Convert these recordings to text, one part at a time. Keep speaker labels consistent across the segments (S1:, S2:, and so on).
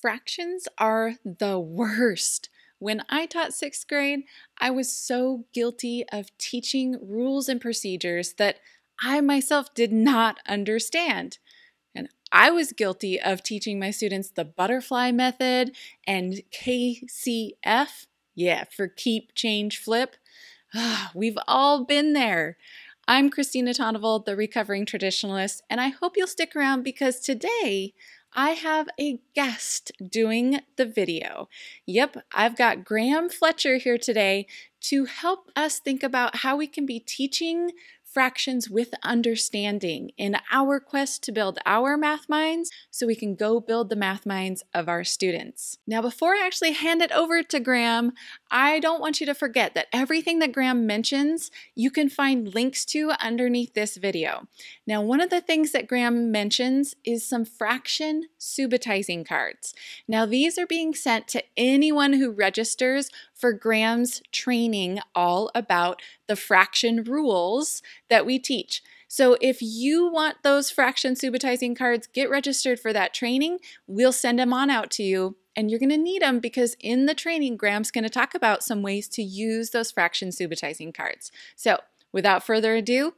S1: Fractions are the worst. When I taught sixth grade, I was so guilty of teaching rules and procedures that I myself did not understand. And I was guilty of teaching my students the butterfly method and KCF, yeah, for keep, change, flip. Ah, we've all been there. I'm Christina Tondevold, the recovering traditionalist, and I hope you'll stick around because today I have a guest doing the video. Yep, I've got Graham Fletcher here today to help us think about how we can be teaching fractions with understanding in our quest to build our math minds so we can go build the math minds of our students. Now, before I actually hand it over to Graham, I don't want you to forget that everything that Graham mentions, you can find links to underneath this video. Now, one of the things that Graham mentions is some fraction subitizing cards. Now, these are being sent to anyone who registers for Graham's training all about the fraction rules that we teach. So if you want those fraction subitizing cards, get registered for that training. We'll send them on out to you and you're going to need them because in the training, Graham's going to talk about some ways to use those fraction subitizing cards. So without further ado,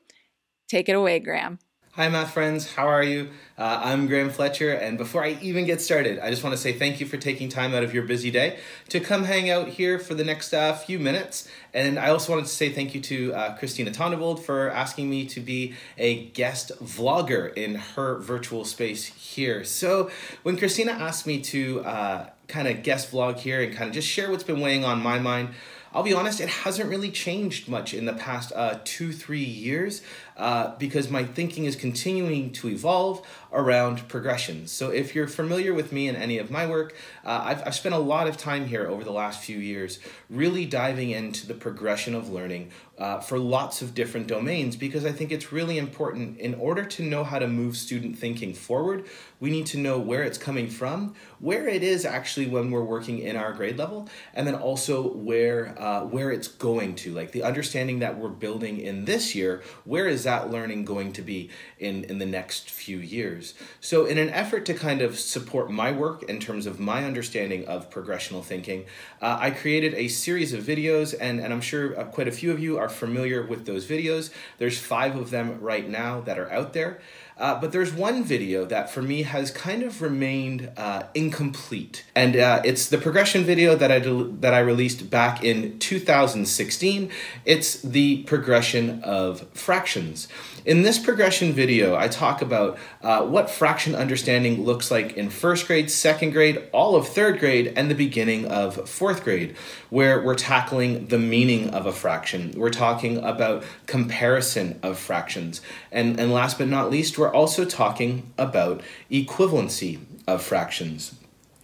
S1: take it away, Graham.
S2: Hi, math friends. How are you? Uh, I'm Graham Fletcher, and before I even get started, I just want to say thank you for taking time out of your busy day to come hang out here for the next uh, few minutes. And I also wanted to say thank you to uh, Christina Tondevold for asking me to be a guest vlogger in her virtual space here. So when Christina asked me to uh, kind of guest vlog here and kind of just share what's been weighing on my mind, I'll be honest, it hasn't really changed much in the past uh, two, three years uh, because my thinking is continuing to evolve around progressions. So if you're familiar with me and any of my work, uh, I've, I've spent a lot of time here over the last few years really diving into the progression of learning uh, for lots of different domains because I think it's really important in order to know how to move student thinking forward, we need to know where it's coming from, where it is actually when we're working in our grade level, and then also where, uh, where it's going to, like the understanding that we're building in this year, where is that learning going to be in, in the next few years? So in an effort to kind of support my work in terms of my understanding of progressional thinking, uh, I created a series of videos, and, and I'm sure uh, quite a few of you are familiar with those videos. There's five of them right now that are out there. Uh, but there's one video that for me has kind of remained uh, incomplete, and uh, it's the progression video that I that I released back in 2016. It's the progression of fractions. In this progression video, I talk about uh, what fraction understanding looks like in first grade, second grade, all of third grade, and the beginning of fourth grade, where we're tackling the meaning of a fraction. We're talking about comparison of fractions. And, and last but not least, we're also talking about equivalency of fractions.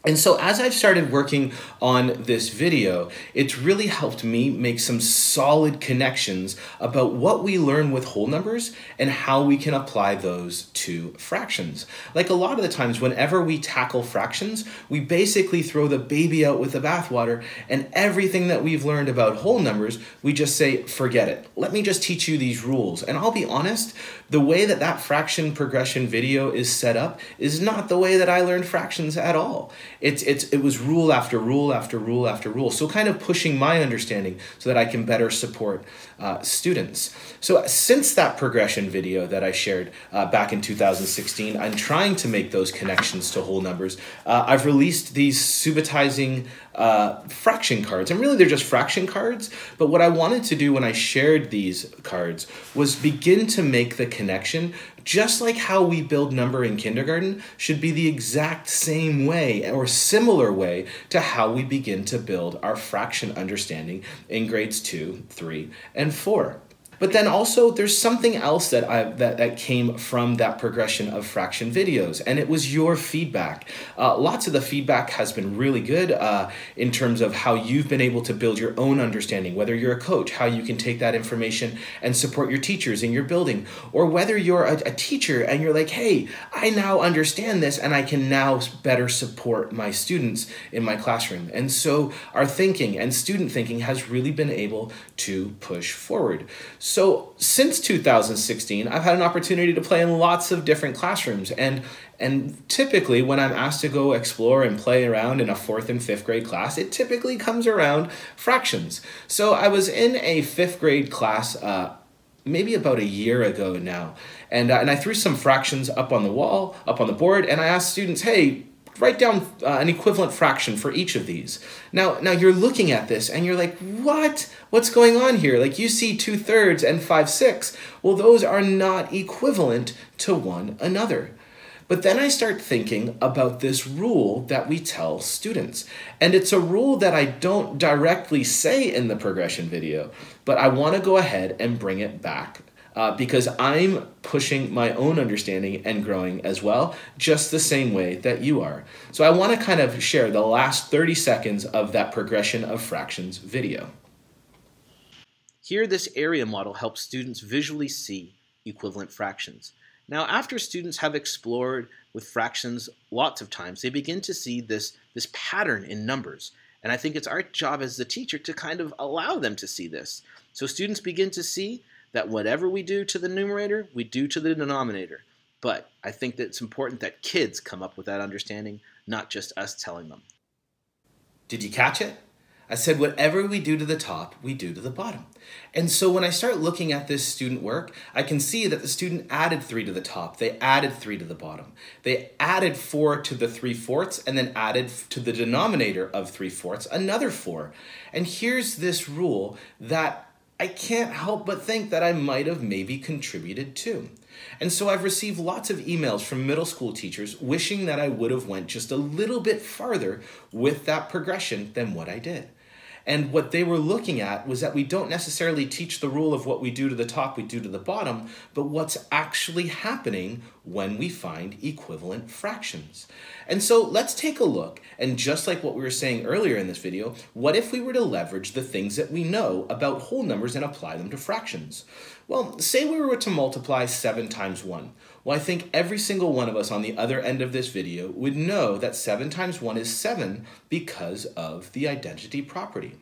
S2: And so as I've started working on this video, it's really helped me make some solid connections about what we learn with whole numbers and how we can apply those to fractions. Like a lot of the times, whenever we tackle fractions, we basically throw the baby out with the bathwater and everything that we've learned about whole numbers, we just say, forget it. Let me just teach you these rules. And I'll be honest, the way that that fraction progression video is set up is not the way that I learned fractions at all it's it's it was rule after rule after rule after rule. So kind of pushing my understanding so that i can better support uh, students. So since that progression video that i shared uh, back in 2016 i'm trying to make those connections to whole numbers. Uh, i've released these subitizing uh, fraction cards. And really, they're just fraction cards. But what I wanted to do when I shared these cards was begin to make the connection, just like how we build number in kindergarten, should be the exact same way or similar way to how we begin to build our fraction understanding in grades two, three, and four. But then also there's something else that I that, that came from that progression of fraction videos, and it was your feedback. Uh, lots of the feedback has been really good uh, in terms of how you've been able to build your own understanding, whether you're a coach, how you can take that information and support your teachers in your building, or whether you're a, a teacher and you're like, hey, I now understand this and I can now better support my students in my classroom. And so our thinking and student thinking has really been able to push forward. So since 2016, I've had an opportunity to play in lots of different classrooms, and And typically, when I'm asked to go explore and play around in a fourth and fifth grade class, it typically comes around fractions. So I was in a fifth grade class. Uh, maybe about a year ago now. And, uh, and I threw some fractions up on the wall, up on the board, and I asked students, hey, write down uh, an equivalent fraction for each of these. Now, now you're looking at this and you're like, what? What's going on here? Like you see two thirds and five six. Well, those are not equivalent to one another. But then I start thinking about this rule that we tell students. And it's a rule that I don't directly say in the progression video, but I want to go ahead and bring it back uh, because I'm pushing my own understanding and growing as well, just the same way that you are. So I want to kind of share the last 30 seconds of that progression of fractions video. Here, this area model helps students visually see equivalent fractions. Now, after students have explored with fractions lots of times, they begin to see this, this pattern in numbers. And I think it's our job as the teacher to kind of allow them to see this. So students begin to see that whatever we do to the numerator, we do to the denominator. But I think that it's important that kids come up with that understanding, not just us telling them. Did you catch it? I said, whatever we do to the top, we do to the bottom. And so when I start looking at this student work, I can see that the student added three to the top. They added three to the bottom. They added four to the three fourths and then added to the denominator of three fourths another four. And here's this rule that I can't help but think that I might have maybe contributed to. And so I've received lots of emails from middle school teachers wishing that I would have went just a little bit farther with that progression than what I did. And what they were looking at was that we don't necessarily teach the rule of what we do to the top, we do to the bottom, but what's actually happening when we find equivalent fractions. And so let's take a look, and just like what we were saying earlier in this video, what if we were to leverage the things that we know about whole numbers and apply them to fractions? Well, say we were to multiply 7 times 1. Well, I think every single one of us on the other end of this video would know that 7 times 1 is 7 because of the identity property.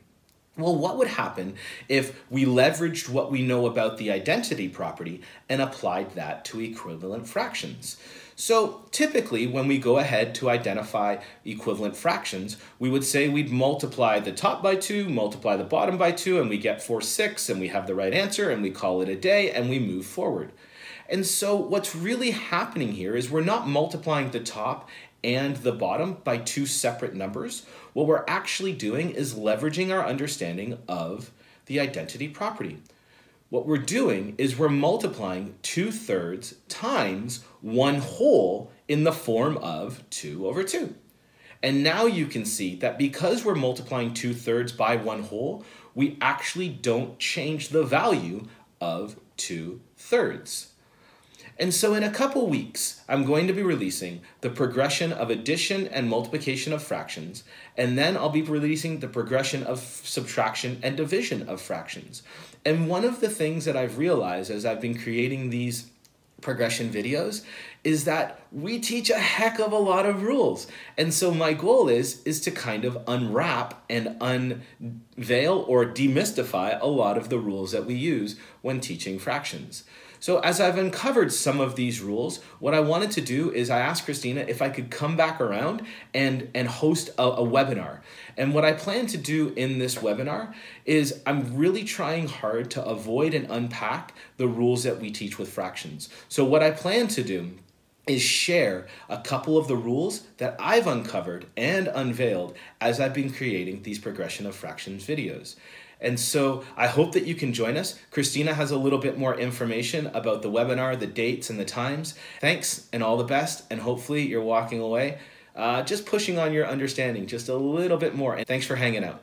S2: Well, what would happen if we leveraged what we know about the identity property and applied that to equivalent fractions? So typically, when we go ahead to identify equivalent fractions, we would say we'd multiply the top by 2, multiply the bottom by 2, and we get 4 6, and we have the right answer, and we call it a day, and we move forward. And so what's really happening here is we're not multiplying the top and the bottom by two separate numbers. What we're actually doing is leveraging our understanding of the identity property. What we're doing is we're multiplying 2 thirds times 1 whole in the form of 2 over 2. And now you can see that because we're multiplying 2 thirds by 1 whole, we actually don't change the value of 2 thirds. And so in a couple weeks, I'm going to be releasing the progression of addition and multiplication of fractions, and then I'll be releasing the progression of subtraction and division of fractions. And one of the things that I've realized as I've been creating these progression videos is that we teach a heck of a lot of rules. And so my goal is is to kind of unwrap and unveil or demystify a lot of the rules that we use when teaching fractions. So as I've uncovered some of these rules, what I wanted to do is I asked Christina if I could come back around and, and host a, a webinar. And what I plan to do in this webinar is I'm really trying hard to avoid and unpack the rules that we teach with fractions. So what I plan to do is share a couple of the rules that I've uncovered and unveiled as I've been creating these progression of fractions videos. And so I hope that you can join us. Christina has a little bit more information about the webinar, the dates, and the times. Thanks and all the best. And hopefully you're walking away uh, just pushing on your understanding just a little bit more. And thanks for hanging out.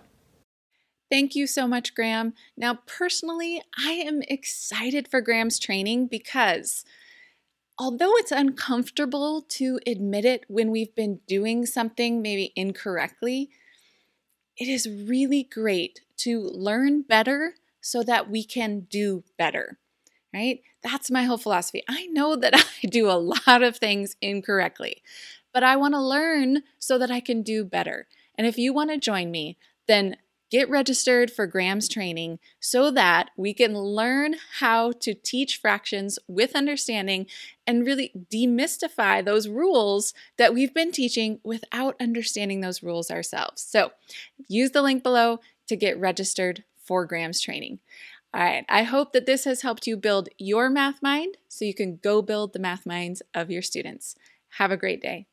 S1: Thank you so much, Graham. Now, personally, I am excited for Graham's training because although it's uncomfortable to admit it when we've been doing something maybe incorrectly, it is really great to learn better so that we can do better, right? That's my whole philosophy. I know that I do a lot of things incorrectly, but I want to learn so that I can do better. And if you want to join me, then get registered for Graham's training so that we can learn how to teach fractions with understanding and really demystify those rules that we've been teaching without understanding those rules ourselves. So use the link below to get registered for Graham's training. All right, I hope that this has helped you build your math mind so you can go build the math minds of your students. Have a great day.